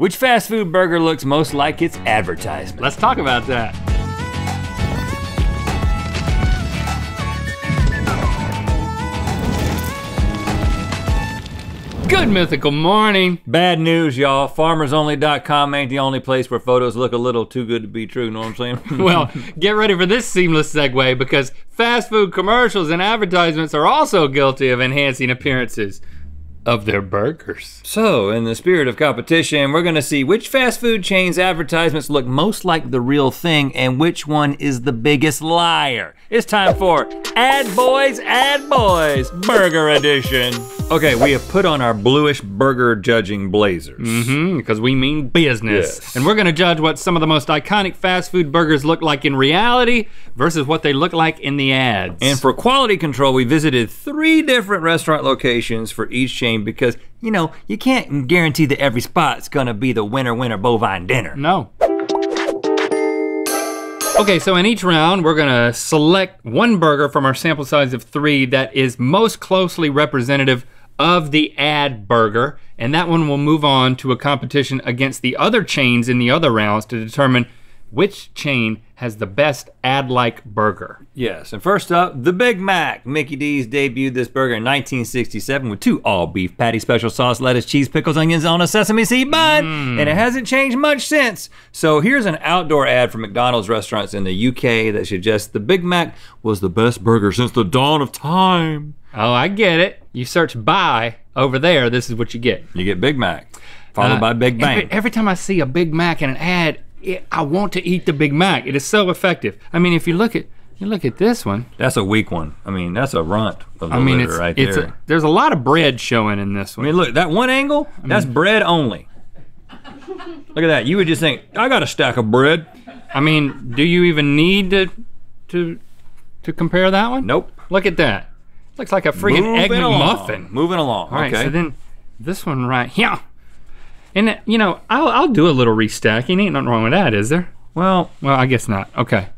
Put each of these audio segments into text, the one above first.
Which fast food burger looks most like its advertisement? Let's talk about that. Good mythical morning. Bad news, y'all. FarmersOnly.com ain't the only place where photos look a little too good to be true, know what I'm saying? Well, get ready for this seamless segue because fast food commercials and advertisements are also guilty of enhancing appearances of their burgers. So, in the spirit of competition, we're gonna see which fast food chains advertisements look most like the real thing and which one is the biggest liar. It's time for Ad Boys, Ad Boys, Burger Edition. Okay, we have put on our bluish burger judging blazers. Mm-hmm, because we mean business. Yes. And we're gonna judge what some of the most iconic fast food burgers look like in reality versus what they look like in the ads. And for quality control, we visited three different restaurant locations for each chain because, you know, you can't guarantee that every spot's gonna be the winner winner bovine dinner. No. Okay, so in each round, we're gonna select one burger from our sample size of three that is most closely representative of the ad burger, and that one will move on to a competition against the other chains in the other rounds to determine which chain has the best ad-like burger. Yes, and first up, the Big Mac. Mickey D's debuted this burger in 1967 with two all beef patty, special sauce, lettuce, cheese, pickles, onions on a sesame seed bun, and it hasn't changed much since. So here's an outdoor ad for McDonald's restaurants in the UK that suggests the Big Mac was the best burger since the dawn of time. Oh, I get it. You search by over there, this is what you get. You get Big Mac, followed Uh, by Big Bang. Every, every time I see a Big Mac in an ad, it, I want to eat the Big Mac. It is so effective. I mean, if you look at you look at this one. That's a weak one. I mean, that's a runt of the I mean, right it's there. a, there's a lot of bread showing in this one. I mean, look, that one angle, that's bread only. Look at that. You would just think, I got a stack of bread. I mean, do you even need to to to compare that one? Nope. Look at that. Looks like a freaking egg Moving along. McMuffin. Moving along. All right, okay. so then this one right here. And you know, I'll I'll do a little restacking. Ain't nothing wrong with that, is there? well, Well, I guess not. Okay.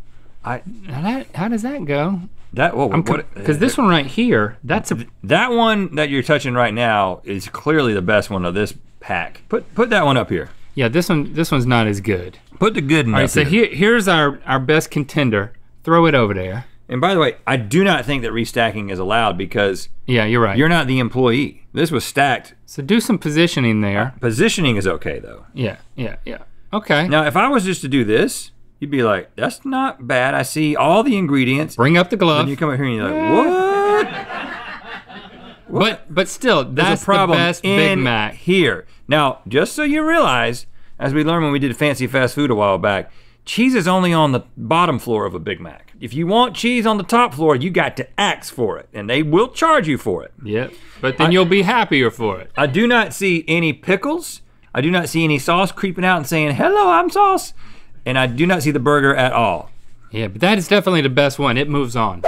I Now that how does that go? that what what Because this one right here, that's a that one that you're touching right now is clearly the best one of this pack. Put put that one up here. yeah. This one this one's not as good. Put the good one All up so here. here here's our our best contender. Throw it over there. And by the way, I do not think that restacking is allowed because Yeah, you're right. you're not the employee. This was stacked. so do some positioning there. Positioning is okay though. Yeah, yeah, yeah. Okay. Now, if I was just to do this, you'd be like, "That's not bad. I see all the ingredients." Bring up the glove. Then you come up here and you're like, "What?" But but still, that's the best Big Mac. here. Now, just so you realize, as we learned when we did fancy fast food a while back, cheese is only on the bottom floor of a Big Mac. If you want cheese on the top floor, you got to ax for it, and they will charge you for it. Yep. But then you'll be happier for it. I do not see any pickles. I do not see any sauce creeping out and saying, "Hello, I'm sauce," and I do not see the burger at all. Yeah, but that is definitely the best one. It moves on.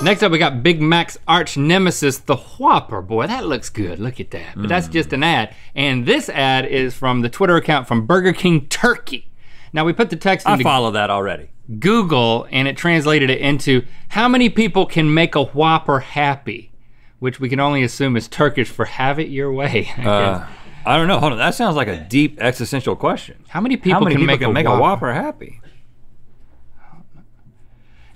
Next up, we got Big Mac's arch nemesis, the Whopper. Boy, that looks good. Look at that. But that's just an ad. And this ad is from the Twitter account from Burger King Turkey. Now we put the text I follow that already. Google and it translated it into how many people can make a Whopper happy, which we can only assume is Turkish for have it your way. I Uh. I don't know. Hold on. That sounds like a deep existential question. how many people How many can people make, can a, make a Whopper happy?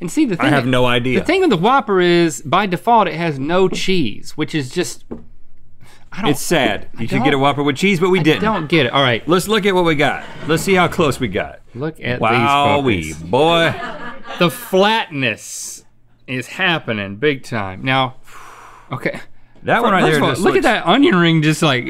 And see the thing I have that- no idea. The thing with the Whopper is by default it has no cheese, which is just I don't It's sad. You should get a Whopper with cheese, but we I didn't. don't get it. All right, Let's look at what we got. Let's see how close we got. look at Wow, these puppies. boy. The flatness is happening big time. Now, okay. That one right there. all, look at that onion ring just like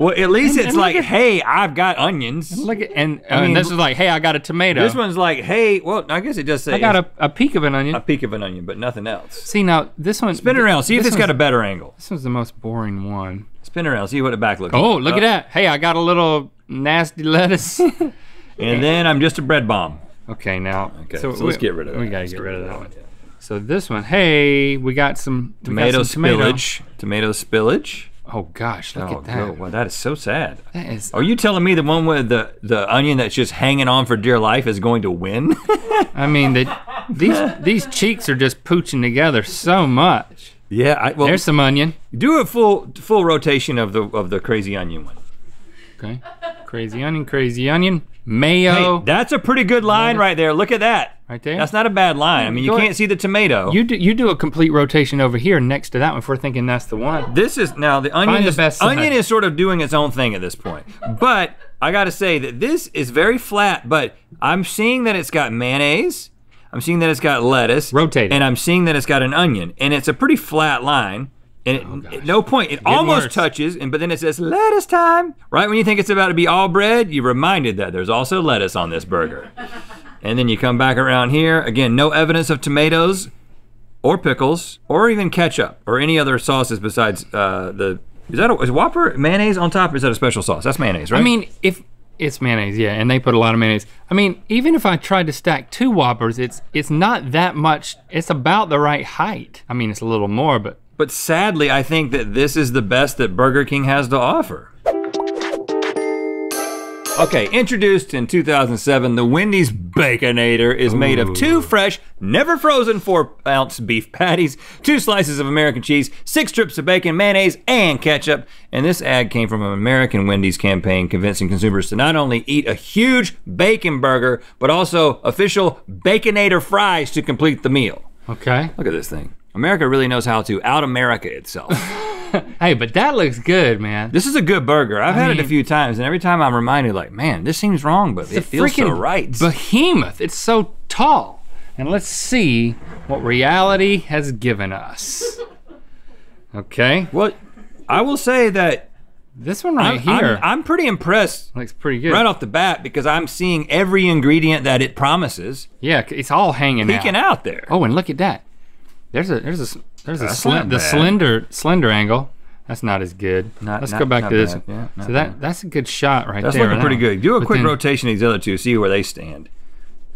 Well, at least And- it's and like, at- hey, I've got onions. look at and, I mean, and this is like, hey, I got a tomato. This one's like, hey, well, I guess it does say I got a, a peek of an onion. a peak of an onion, but nothing else. See now, this one. Spin around. See if it's got a better angle. This one's the most boring one. Spin around. See what the back looks like. Oh, like. look Uh, at that. Hey, I got a little nasty lettuce. And then I'm just a bread bomb. okay, now. Okay, so let's get rid of it. We that. gotta get get rid of that one. that one, So this one, hey, we got some we got Tomato some tomato. spillage. Tomato spillage. Oh gosh, look Oh, at that. well, that is so sad. That is. Are you telling me the one with the, the onion that's just hanging on for dear life is going to win? I mean, the, these these cheeks are just pooching together so much. Yeah, I, well, There's some onion. do a full full rotation of the of the crazy onion one. Okay. Crazy onion, crazy onion. Mayo. Hey, that's a pretty good line right there. Look at that. Right there? That's not a bad line. I mean, you Go can't ahead. see the tomato. you do you do a complete rotation over here next to that one if we're thinking that's the one. This is now the onion Find the is best onion is sort of doing its own thing at this point. But I got to say that this is very flat. But I'm seeing that it's got mayonnaise. I'm seeing that it's got lettuce. Rotate it. And I'm seeing that it's got an onion, and it's a pretty flat line. And it, at no point it almost worse. touches, and but then it says lettuce time. Right when you think it's about to be all bread, you're reminded that there's also lettuce on this burger. And then you come back around here again. No evidence of tomatoes or pickles, or even ketchup, or any other sauces besides uh, the. Is that a, is Whopper mayonnaise on top, or is that a special sauce? That's mayonnaise, right? I mean, if it's mayonnaise, yeah, and they put a lot of mayonnaise. I mean, even if I tried to stack two Whoppers, it's it's not that much. It's about the right height. I mean, it's a little more, but but sadly, I think that this is the best that Burger King has to offer. Okay, introduced in 2007, the Wendy's Baconator is made of two fresh, never frozen four ounce beef patties, two slices of American cheese, six strips of bacon, mayonnaise, and ketchup. And this ad came from an American Wendy's campaign convincing consumers to not only eat a huge bacon burger, but also official Baconator fries to complete the meal. okay. Look at this thing. America really knows how to out America itself. Hey, but that looks good, man. this is a good burger. I've had it a few times, and every time I'm reminded, like, man, this seems wrong, but it feels so right. behemoth. It's so tall. And let's see what reality has given us. Okay, Well, I will say that this one right I'm, here I'm, I'm pretty impressed looks pretty good. right off the bat because I'm seeing every ingredient that it promises yeah, it's all hanging peeking out. out there. Oh, and look at that. There's a there's a there's a That's sli- not the slender slender angle. That's not as good. Not- Let's not- go back to this. bad. Yeah, so that bad. that's a good shot right That's there. looking pretty good. Do a But quick then- rotation of these other two, see where they stand.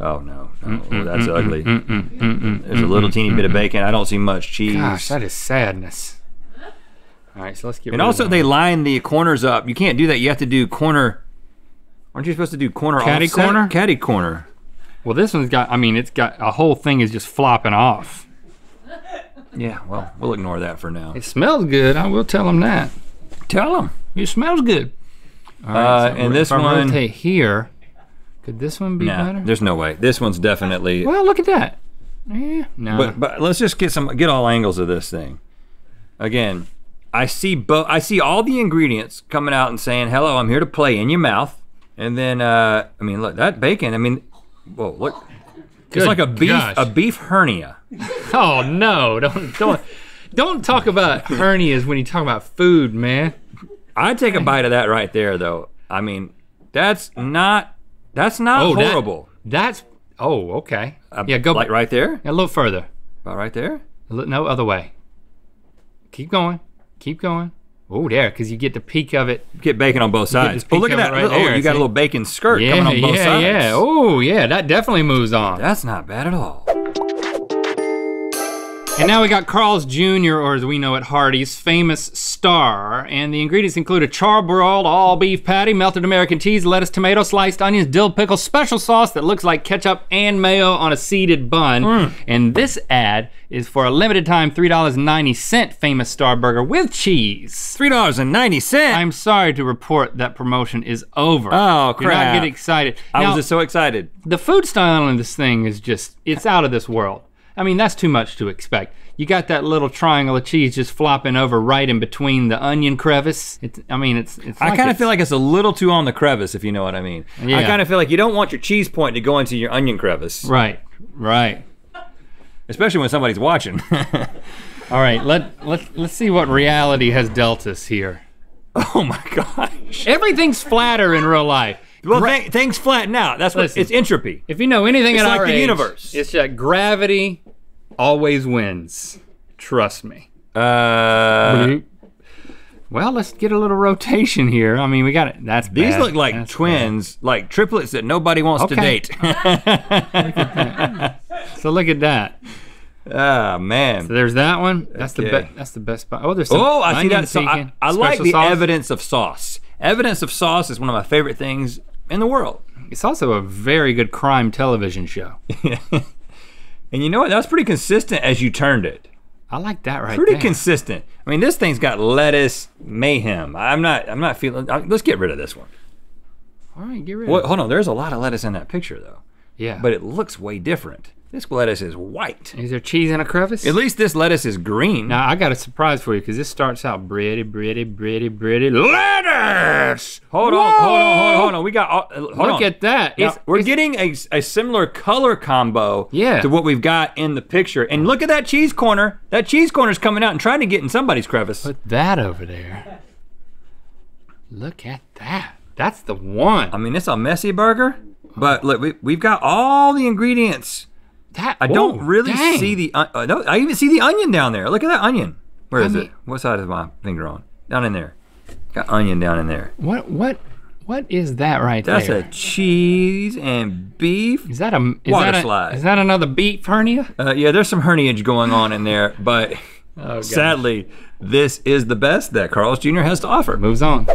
Oh no, no oh, that's ugly. Mm, There's a little teeny bit of bacon. I don't see much cheese. Gosh, that is sadness. All right, so let's get. And also, they line the corners up. You can't do that. You have to do corner. Aren't you supposed to do corner Catty offset? corner? Caddy corner. well, this one's got. I mean, it's got a whole thing is just flopping off. Yeah, well, we'll ignore that for now. It smells good. I will tell them that. Tell them. It smells good. All Uh, so and this if I one- rotate here. Could this one be Nah, better? there's no way. This one's definitely. Well, look at that. Yeah, no. But but let's just get some get all angles of this thing. Again, I see both. I see all the ingredients coming out and saying, "Hello, I'm here to play in your mouth." And then, uh, I mean, look that bacon. I mean, whoa, look. It's like a beef gosh. a beef hernia. oh no! Don't don't don't talk about hernias when you talk about food, man. I'd take a bite of that right there, though. I mean, that's not that's not Oh, that- horrible. That's oh okay. Uh, yeah, go like right there, a little further. about right there. A li- No other way. Keep going. Keep going. Oh, there, because you get the peak of it. Get bacon on both sides. Oh, look at that! right oh, there, you got a little bacon skirt Yeah, coming on both yeah, sides. yeah. Oh, yeah, that definitely moves on. That's not bad at all. And now we got Carl's Jr., or as we know it, Hardee's famous star. And the ingredients include a charbroiled all beef patty, melted American cheese, lettuce, tomato, sliced onions, dill pickle, special sauce that looks like ketchup and mayo on a seeded bun. Hmm. And this ad is for a limited time $3.90 famous star burger with cheese. Three dollars and ninety cents. I'm sorry to report that promotion is over. Oh, crap. Do not get excited. I Now, was just so excited. the food style on this thing is just it's out of this world. I mean, that's too much to expect. You got that little triangle of cheese just flopping over right in between the onion crevice. It's, I mean, it's. it's I like kind of feel like it's a little too on the crevice, if you know what I mean. Yeah. I kind of feel like you don't want your cheese point to go into your onion crevice, Right, right. especially when somebody's watching. All right, let let let's see what reality has dealt us here. oh my gosh. Everything's flatter in real life. Well, th- things flatten out. That's what Listen. it's entropy. If you know anything It's in like our the age, universe. it's that gravity always wins. Trust me. Uh, well, let's get a little rotation here. I mean, we got it. That's these bad. look like That's twins, like triplets that nobody wants to date. bad. So look at that. Ah man. So there's that one. That's the best. That's the best spot. Oh, there's some Oh, I see that. So I, I like the sauce. evidence of sauce. Evidence of sauce is one of my favorite things in the world. It's also a very good crime television show. And you know what? That was pretty consistent as you turned it. I like that right Pretty there. consistent. I mean, this thing's got lettuce mayhem. I'm not. I'm not feeling. uh, Let's get rid of this one. All right, get rid Well, of it. hold on. There's a lot of lettuce in that picture though, Yeah. but it looks way different. This lettuce is white. is there cheese in a crevice? At least this lettuce is green. Now I got a surprise for you because this starts out pretty, pretty, pretty, pretty lettuce. Hold on, hold on, hold on, hold on. We got. Uh, hold Look on. at that. Now, we're it's- getting a, a similar color combo Yeah. to what we've got in the picture. And look at that cheese corner. That cheese corner's coming out and trying to get in somebody's crevice. Put that over there. Look at that. That's the one. I mean, it's a messy burger, but look, we, we've got all the ingredients. That I don't ooh, really dang. see the. Uh, uh, no, I even see the onion down there. Look at that onion. Where I is mean- it? What side is my finger on? Down in there. Got onion down in there. What what what is that right That's there? That's a cheese and beef. Is that a is water that a, slide. Is that another beef hernia? Uh, yeah, there's some herniage going on in there, but Oh, sadly, this is the best that Carl's Jr. has to offer. Moves on.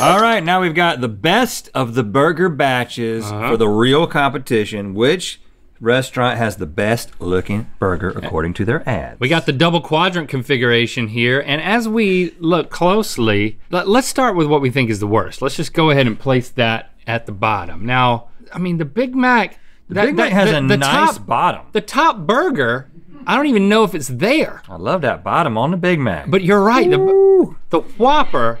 All right, now we've got the best of the burger batches Uh-huh. for the real competition. Which restaurant has the best looking burger according to their ads? We got the double quadrant configuration here, and as we look closely, let, us start with what we think is the worst. Let's just go ahead and place that at the bottom. Now, I mean, the Big Mac. the Big Mac has a nice top, bottom. The top burger, I don't even know if it's there. I love that bottom on the Big Mac. But you're right. The, the Whopper.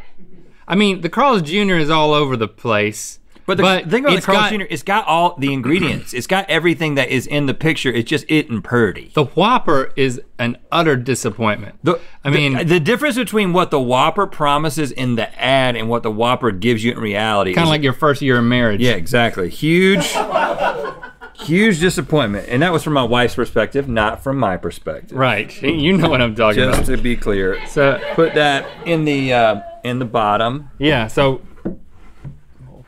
I mean, the Carl's Jr. is all over the place. But the but thing about the Carl's got- Jr. It's got all the ingredients. it's got everything that is in the picture. It's just it and purdy. The Whopper is an utter disappointment. The, I mean- the, the difference between what the Whopper promises in the ad and what the Whopper gives you in reality Kind of like your first year of marriage. Yeah, exactly. Huge, huge disappointment. And that was from my wife's perspective, not from my perspective. Right. You know what I'm talking Just about. to be clear. So Put that in the uh, in the bottom. yeah. So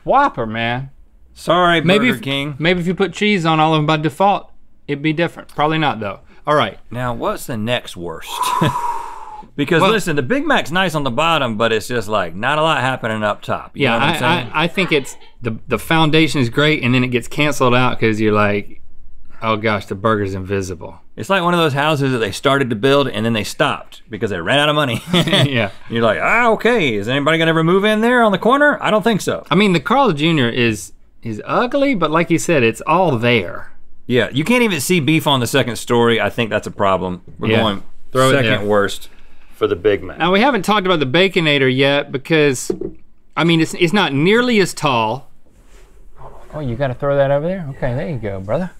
Whopper, man. Sorry, Maybe Burger if, King. maybe if you put cheese on all of them by default, it'd be different. Probably not though. All right. Now, what's the next worst? because Well- listen, the Big Mac's nice on the bottom, but it's just like not a lot happening up top. You Yeah, know what I'm saying? I, I, I think it's the the foundation is great, and then it gets canceled out because you're like, oh gosh, the burger's invisible. it's like one of those houses that they started to build and then they stopped because they ran out of money. yeah. You're like, ah, okay. Is anybody gonna ever move in there on the corner? I don't think so. I mean, the Carl Jr. is is ugly, but like you said, it's all there. Yeah, you can't even see beef on the second story. I think that's a problem. We're Yeah. going Throw second worst for the Big Mac. Now we haven't talked about the Baconator yet because, I mean, it's it's not nearly as tall. Oh, you got to throw that over there. Okay, there you go, brother.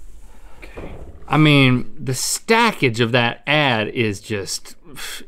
Okay. I mean, the stackage of that ad is just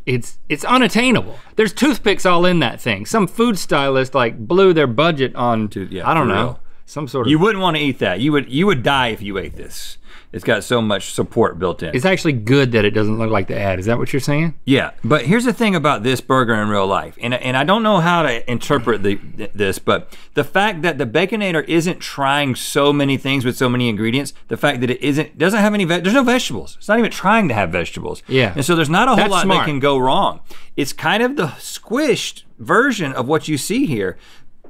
it's it's unattainable. There's toothpicks all in that thing. Some food stylist like blew their budget on To- yeah, I don't know. real. Some sort of You wouldn't want to eat that. You would you would die if you ate this. It's got so much support built in. It's actually good that it doesn't look like the ad. Is that what you're saying? Yeah, but here's the thing about this burger in real life, and and I don't know how to interpret the this, but the fact that the Baconator isn't trying so many things with so many ingredients, the fact that it isn't doesn't have any there's no vegetables. It's not even trying to have vegetables. Yeah. and so there's not a whole That's lot smart. that can go wrong. It's kind of the squished version of what you see here.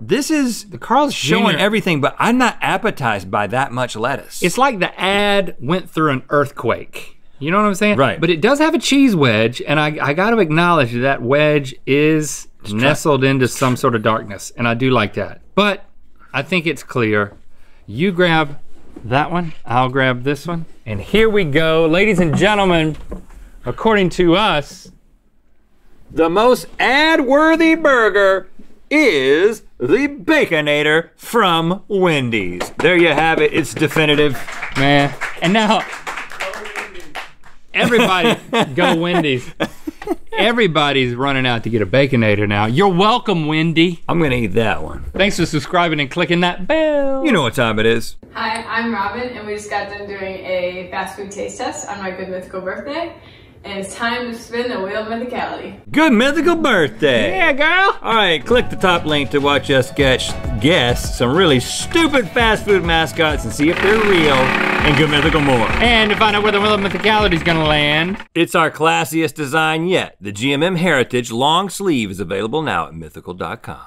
This is The Carl's showing Jr. everything, but I'm not appetized by that much lettuce. It's like the ad went through an earthquake. You know what I'm saying? Right. But it does have a cheese wedge, and I, I got to acknowledge that, that wedge is nestled into some sort of darkness, and I do like that. But I think it's clear. You grab that one, I'll grab this one, and here we go, ladies and gentlemen. According to us, The most ad-worthy burger is the Baconator from Wendy's. There you have it. It's definitive. man, and now everybody go Wendy's. Everybody's running out to get a baconator now. You're welcome, Wendy. I'm gonna eat that one. Thanks for subscribing and clicking that bell. You know what time it is. Hi, I'm Robin, and we just got done doing a fast food taste test on my good mythical birthday. And it's time to spin the wheel of mythicality. Good mythical birthday. Yeah, girl. All right, click the top link to watch us guess, guess some really stupid fast food mascots and see if they're real and Good Mythical more. And to find out where the wheel of mythicality is gonna land. It's our classiest design yet. The GMM Heritage long sleeve is available now at mythical.com.